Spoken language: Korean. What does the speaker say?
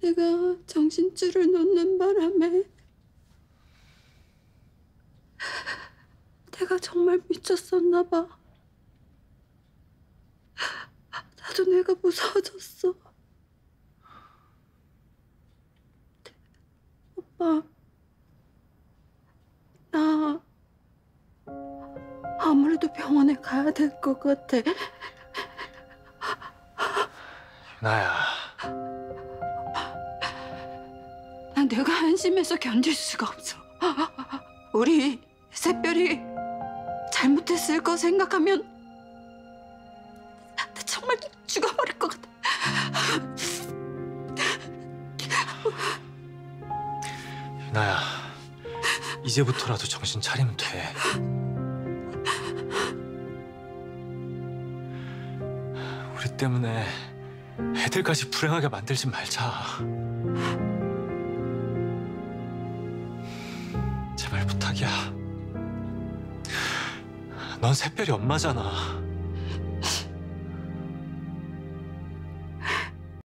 내가 정신줄을 놓는 바람에 내가 정말 미쳤었나 봐. 나도 내가 무서워졌어. 오빠, 나 아무래도 병원에 가야 될 것 같아. 유나야. 난 내가 한심해서 견딜 수가 없어. 우리 새별이 잘못했을 거 생각하면 나 정말 죽어버릴 것 같아. 유나야. 이제부터라도 정신 차리면 돼. 우리 때문에 애들까지 불행하게 만들지 말자. 제발 부탁이야. 넌 새별이 엄마잖아.